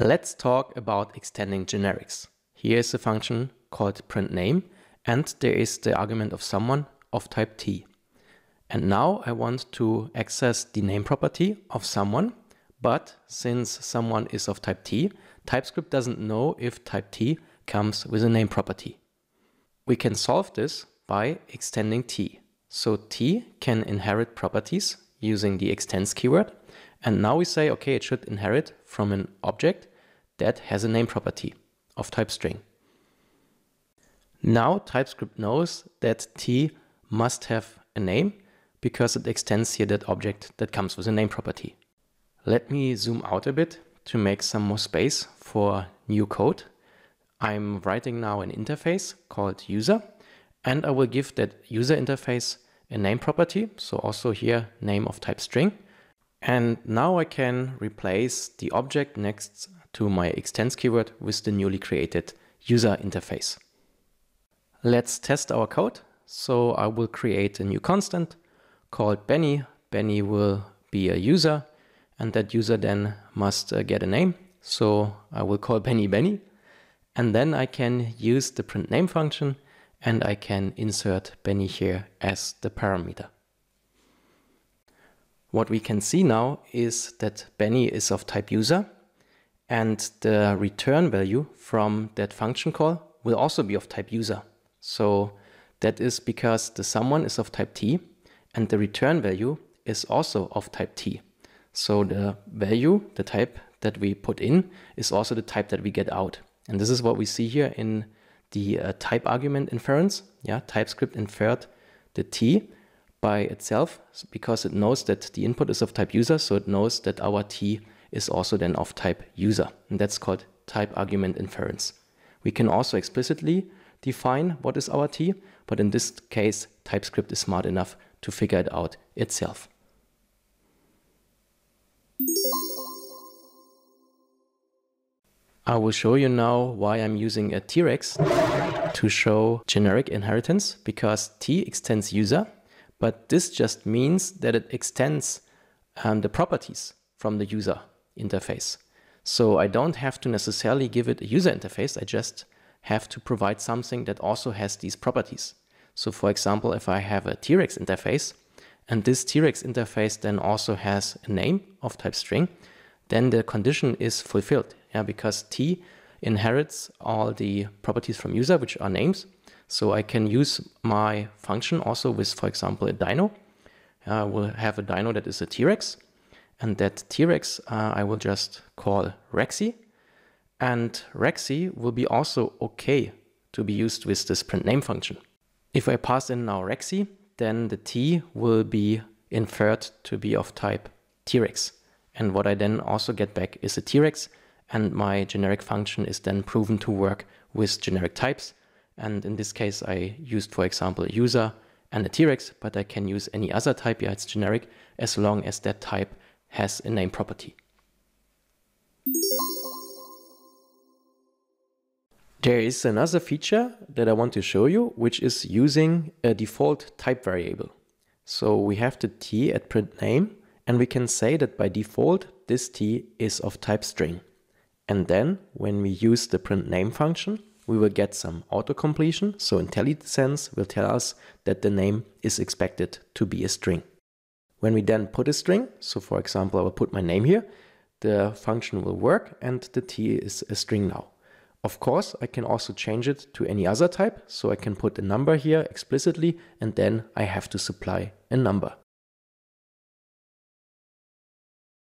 Let's talk about extending generics. Here is a function called print name and there is the argument of someone of type t. And now I want to access the name property of someone, but since someone is of type t, TypeScript doesn't know if type t comes with a name property. We can solve this by extending t. So t can inherit properties using the extends keyword. And now we say, okay, it should inherit from an object that has a name property of type string. Now TypeScript knows that t must have a name because it extends here that object that comes with a name property. Let me zoom out a bit to make some more space for new code. I'm writing now an interface called user and I will give that user interface a name property. So also here name of type string. And now I can replace the object next to my extends keyword with the newly created user interface. Let's test our code. So I will create a new constant called Benny. Benny will be a user and that user then must uh, get a name. So I will call Benny Benny and then I can use the print name function and I can insert Benny here as the parameter. What we can see now is that Benny is of type user and the return value from that function call will also be of type user. So that is because the someone is of type t and the return value is also of type t. So the value, the type that we put in is also the type that we get out. And this is what we see here in the uh, type argument inference. Yeah, TypeScript inferred the t by itself because it knows that the input is of type user. So it knows that our t is also then of type user. And that's called type argument inference. We can also explicitly define what is our t, but in this case, TypeScript is smart enough to figure it out itself. I will show you now why I'm using a T-Rex to show generic inheritance because T extends user, but this just means that it extends um, the properties from the user interface. So I don't have to necessarily give it a user interface. I just have to provide something that also has these properties. So for example, if I have a T-Rex interface and this T-Rex interface then also has a name of type string, then the condition is fulfilled. Yeah, because T inherits all the properties from user, which are names. So I can use my function also with, for example, a dino. I uh, will have a dino that is a T-Rex and that T-Rex uh, I will just call Rexy. And Rexy will be also okay to be used with this print name function. If I pass in now Rexy, then the T will be inferred to be of type T-Rex. And what I then also get back is a T-Rex and my generic function is then proven to work with generic types. And in this case, I used, for example, a user and a T-Rex, but I can use any other type, yeah, it's generic, as long as that type has a name property. There is another feature that I want to show you, which is using a default type variable. So we have the t at print name, and we can say that by default, this t is of type string. And then when we use the print name function, we will get some auto completion. So IntelliSense will tell us that the name is expected to be a string. When we then put a string, so for example, I will put my name here, the function will work and the t is a string now. Of course, I can also change it to any other type, so I can put a number here explicitly and then I have to supply a number.